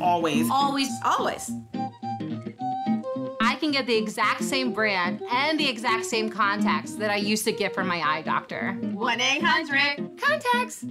Always. Always. Always. I can get the exact same brand and the exact same contacts that I used to get from my eye doctor. 1 800 Contacts.